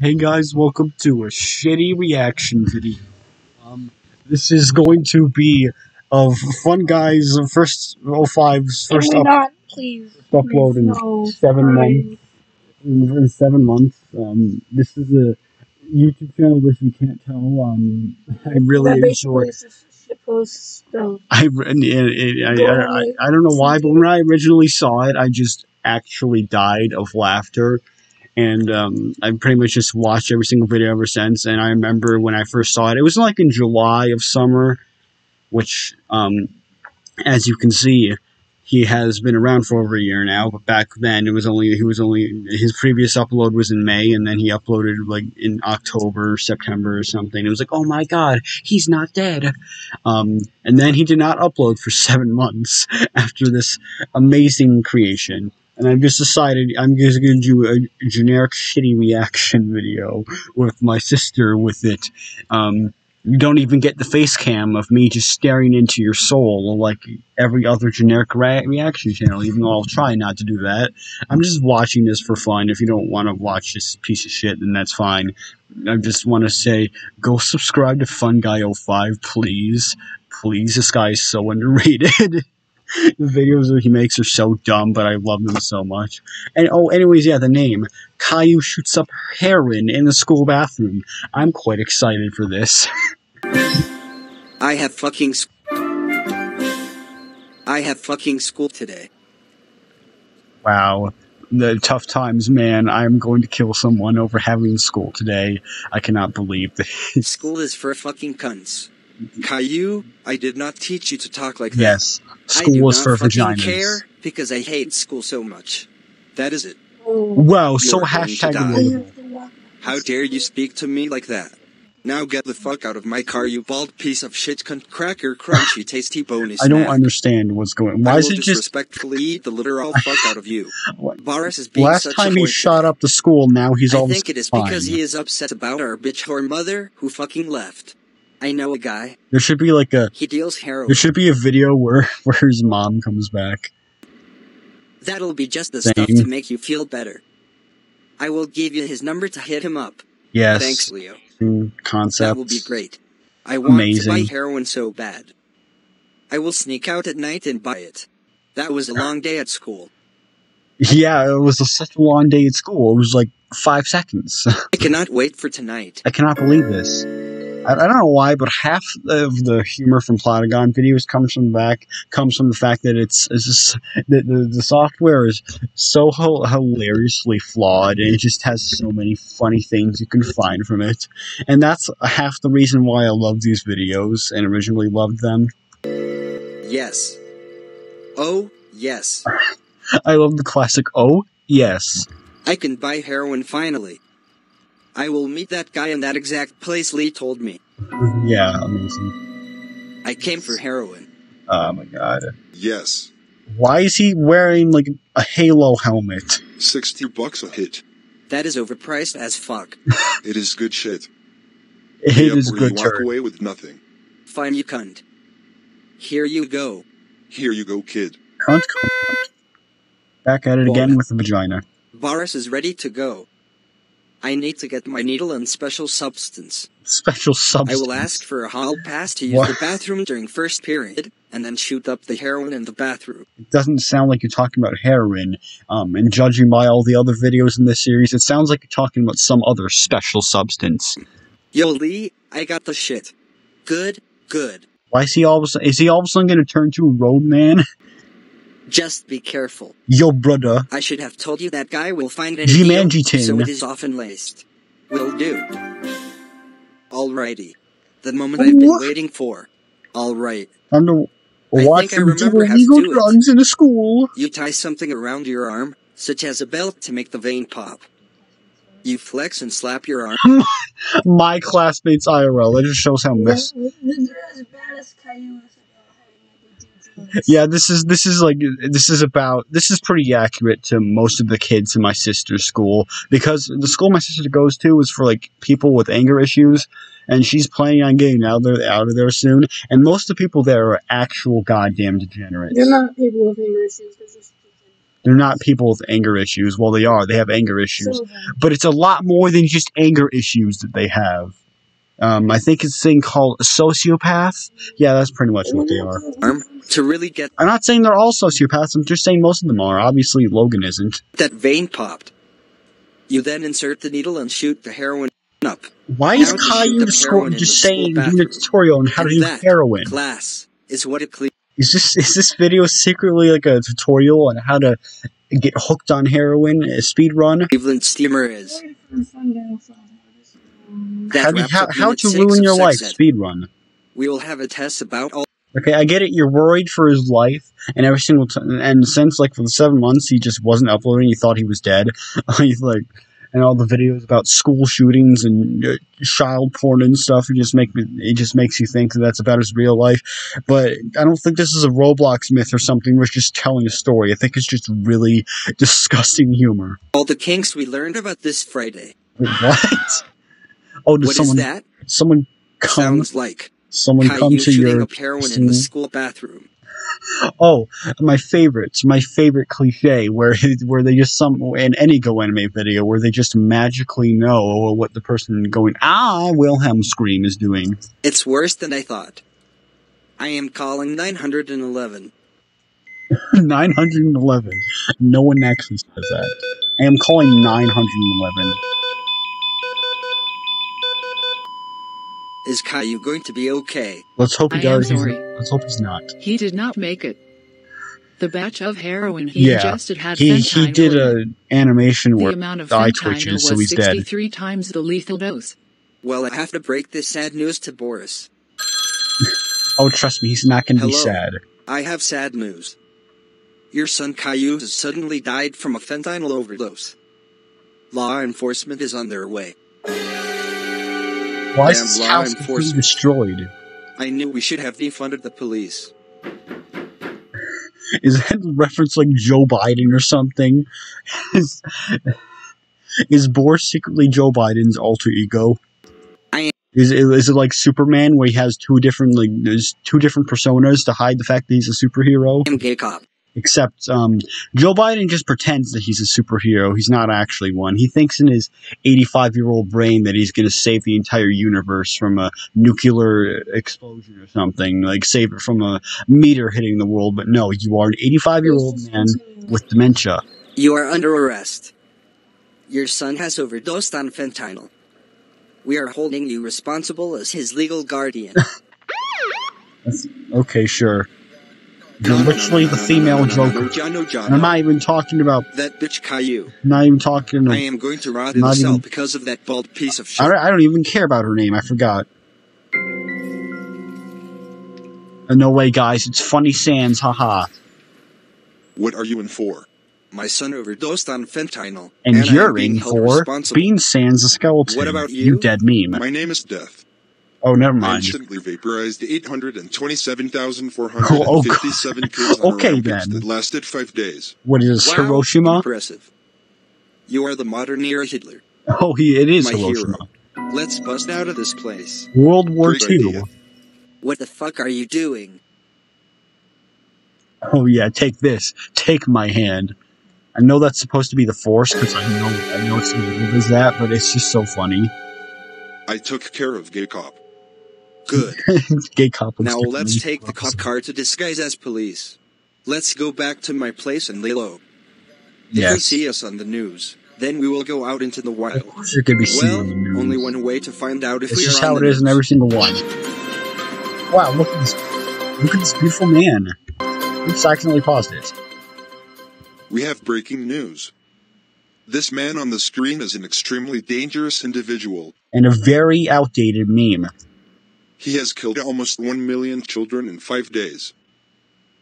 Hey guys, welcome to a shitty reaction video. Um, this is going to be of Fun Guys' first 05's first Can we up, not, please? upload in No, seven months. In, in seven months. Um, this is a YouTube channel. If you can't tell, um, I really That enjoy. is just shitpost stuff. I, I, I, I, I don't know why, but when I originally saw it, I just actually died of laughter. And um, I pretty much just watched every single video ever since. And I remember when I first saw it, it was like in July of summer, which, um, as you can see, he has been around for over a year now. But back then, it was only he was only his previous upload was in May, and then he uploaded like in October, September, or something. It was like, oh my god, he's not dead. Um, and then he did not upload for seven months after this amazing creation. And I've just decided I'm just going to do a generic shitty reaction video with my sister with it. Um, you don't even get the face cam of me just staring into your soul like every other generic reaction channel, even though I'll try not to do that. I'm just watching this for fun. If you don't want to watch this piece of shit, then that's fine. I just want to say go subscribe to Fun Guy 05, please. Please, this guy is so underrated. The videos that he makes are so dumb, but I love them so much. And oh, anyways, yeah, the name Caillou shoots up heroin in the school bathroom. I'm quite excited for this. I have fucking. I have fucking school today. Wow. The tough times, man. I'm going to kill someone over having school today. I cannot believe this. School is for fucking cunts. Caillou, I did not teach you to talk like that. Yes, I do school is not for fucking vaginas. care because I hate school so much. That is it. Oh, Wow, so You're going hashtag die. I relatable. have to walk. How dare you speak to me like that? Now get the fuck out of my car, you bald piece of shit cunt cracker crunchy tasty bony I don't snack. understand what's going. Why I is will it just disrespectfully eat the literal fuck out of you. What? Boris is being last such time a he shot up the school? Now he's I all think it is fine. because he is upset about our bitch whore mother who fucking left. I know a guy. There should be like a He deals heroin. there should be a video where where his mom comes back. That'll be just the Same. stuff to make you feel better. I will give you his number to hit him up. Yes, Thanks, Leo. new concept. That will be great. I want Amazing. to buy heroin so bad. I will sneak out at night and buy it. That was a long day at school. Yeah, it was a, such a long day at school. It was like five seconds. I cannot wait for tonight. I cannot believe this. I, don't know why, but half of the humor from Plotagon videos comes from back comes from the fact that it's, it's just that the, the software is so ho- hilariously flawed, and it just has so many funny things you can find from it, and that's half the reason why I love these videos and originally loved them. Yes. Oh, yes. I love the classic. Oh yes, I can buy heroin finally. I will meet that guy in that exact place Lee told me. yeah, amazing. I came for heroin. Oh my god. Yes. Why is he wearing like a Halo helmet? 60 bucks a hit. That is overpriced as fuck. It is good shit. It Pay is good you walk away with nothing. Fine, you cunt. Here you go. Here you go, kid. Cunt, cunt, cunt. Back at it again with the vagina. Boris is ready to go. I need to get my needle and special substance. Special substance. I will ask for a hall pass to use What? the bathroom during first period, and then shoot up the heroin in the bathroom. It doesn't sound like you're talking about heroin. Um, and judging by all the other videos in this series, it sounds like you're talking about some other special substance. Yo, Lee, I got the shit. Good, good. Why is he all of a sudden? Is he all of a sudden going to turn to a roadman? Just be careful. Yo, brother. I should have told you that guy will find an Jumanji idiot, so tin. it is often laced. Will do. Alrighty. The moment I've been waiting for. Alright. I'm to I watch think I him do remember how to illegal do it. drugs in a school. You tie something around your arm, such as a belt to make the vein pop. You flex and slap your arm. My classmates IRL. It just shows how miss. They're as bad as Caillou is about having like Yeah, this is this is like this is about this is pretty accurate to most of the kids in my sister's school because the school my sister goes to is for like people with anger issues, and she's planning on getting out there out of there soon. And most of the people there are actual goddamn degenerates. They're not people with anger issues. They're just They're not people with anger issues. Well, they are. They have anger issues, So, but it's a lot more than just anger issues that they have. Um, I think it's a thing called a sociopath. Yeah, that's pretty much what they are. Arm to really get I'm not saying they're all sociopaths. I'm just saying most of them are. Obviously, Logan isn't. that vein popped. You then insert the needle and shoot the heroin up. Why is Caillou the just, heroin in the saying doing a tutorial on how to do heroin? Class is what it cle- Is this is this video secretly like a tutorial on how to get hooked on heroin? A speed run? Cleveland Steamer is. That How, how, how to ruin your life? ed. Speed run. We will have a test about all Okay, I get it. You're worried for his life, and every single time, and since like for the seven months he just wasn't uploading, you thought he was dead. He's like, and all the videos about school shootings and uh, child porn and stuff. It just make me, it just makes you think that that's about his real life. But I don't think this is a Roblox myth or something. We're just telling a story. I think it's just really disgusting humor. all the kinks we learned about this Friday. What? Oh, does what someone, is that? Someone come, Sounds like someone Caillou come to your heroin scene? in the school bathroom. Oh, my favorite, my favorite cliche where where they just some in any Go anime video where they just magically know what the person going ah Wilhelm scream is doing. It's worse than I thought. I am calling nine hundred and eleven. 911. No one actually says that. I am calling 911. Is Caillou going to be okay? Let's hope he I does. He's- sorry. Let's hope he's not. He did not make it. The batch of heroin he Yeah, ingested had He he did an it. a animation The where amount of the eye fentanyl twitches, was so he's dead. 63 times the lethal dose. Well, I have to break this sad news to Boris. Oh, trust me, he's not going to be Hello. sad. I have sad news. Your son Caillou has suddenly died from a fentanyl overdose. Law enforcement is on their way. Why is this law house enforcement. destroyed? I knew we should have defunded the police. Is that reference like Joe Biden or something? Is, is Boris secretly Joe Biden's alter ego? I- Is it, is it like Superman where he has two different like there's two different personas to hide the fact that he's a superhero? I'm gay cop. Except um, Joe Biden just pretends that he's a superhero. He's not actually one. He thinks in his 85 year old brain that he's going to save the entire universe from a nuclear explosion or something, like save it from a meteor hitting the world. But no, you are an 85 year old man with dementia. You are under arrest. Your son has overdosed on fentanyl. We are holding you responsible as his legal guardian. Okay, sure. You're literally the no, no, female Joker. no, John, no, John, And I'm not even talking about. That bitch Caillou. Not even talking. I am going to rot in the cell even- because of that bald piece of I shit. don't, I don't even care about her name. I forgot. Uh, no way, guys. It's Funny Sans. Haha. What are you in for? My son overdosed on fentanyl. And, I am you're being in held for responsible. Bean Sans the skeleton. What about You you? dead meme. My name is Death. Oh, never I mind. instantly vaporized Oh, 827,457 kids on Okay, a then. that lasted five days. What is this, Wow, Hiroshima? Impressive. You are the modern era Hitler. Oh, he it is My Hiroshima. hero. Let's bust out of this place. World War Great II. idea. What the fuck are you doing? Oh yeah, take this. Take my hand. I know that's supposed to be the Force because I know I know it's labeled as that, but it's just so funny. I took care of Gay Cop. Good. Gay cop. now let's than take the cop car to disguise as police. Let's go back to my place and lay low. If they Yes. see us on the news, then we will go out into the wild. Of wild. course, you're gonna be seen Well, on the news. only one way to find out if It's we just are how on it the is in every single one. Wow, look at this! Look at this beautiful man. Oops, I accidentally paused it. We have breaking news. This man on the screen is an extremely dangerous individual. And a very outdated meme. He has killed almost 1 million children in five days.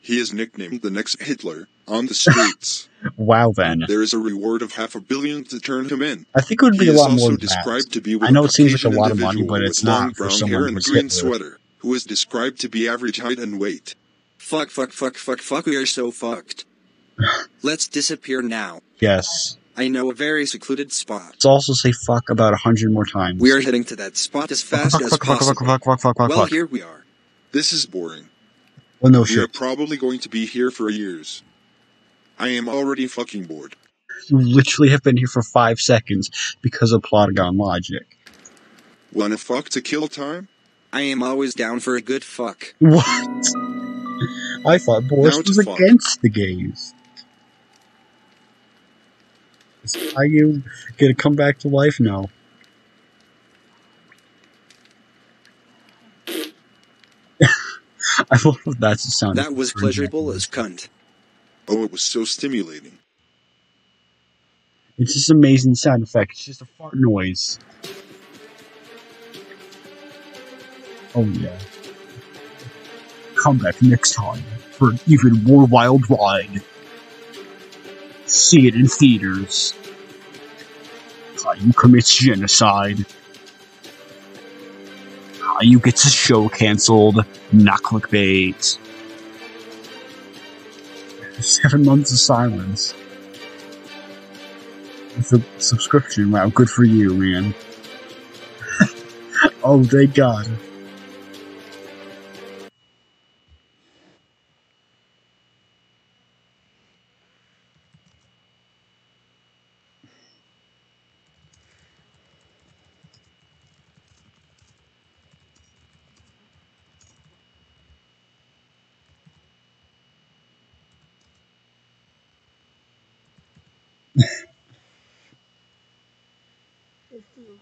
He is nicknamed the next Hitler on the streets. Wow, then. there is a reward of half a billion to turn him in. I think it would be he a is lot also more than described that. to be with I know it seems like a lot of money, but it's long not for brown someone hair and who's green Hitler. sweater, who is described to be average height and weight. Fuck, fuck, fuck, fuck, fuck, we are so fucked. Let's disappear now. Yes. I know a very secluded spot. Let's also say fuck about a hundred more times. We are heading to that spot as fast fuck, as fuck, fuck, fuck, possible. fuck, fuck, fuck, fuck, Well, here we are. This is boring. Well, no We are probably going to be here for years. I am already fucking bored. You literally have been here for five seconds because of Plotagon logic. Wanna fuck to kill time? I am always down for a good fuck. What? I thought Boris was fuck. against the gays. Is Caillou gonna come back to life? No. I love that that's the sound. That was pleasurable as cunt. Oh, it was so stimulating. It's just amazing sound effect. It's just a fart noise. Oh yeah. Come back next time for an even more wild ride. See it in theaters. Caillou commits genocide. Caillou gets his show cancelled. Not clickbait. Seven months of silence. With a subscription, wow, good for you, man. oh, thank God. It feels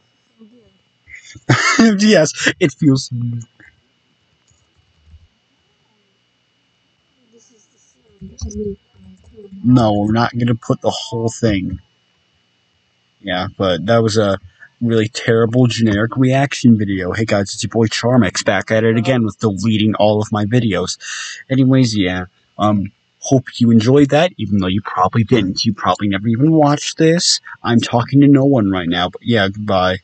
good. yes, it feels. Cool. No, we're not gonna put the whole thing. Yeah, but that was a really terrible generic reaction video. Hey guys, it's your boy Charmex back at it again with deleting all of my videos. Anyways, yeah. Um, hope you enjoyed that, even though you probably didn't. You probably never even watched this. I'm talking to no one right now, but yeah, goodbye.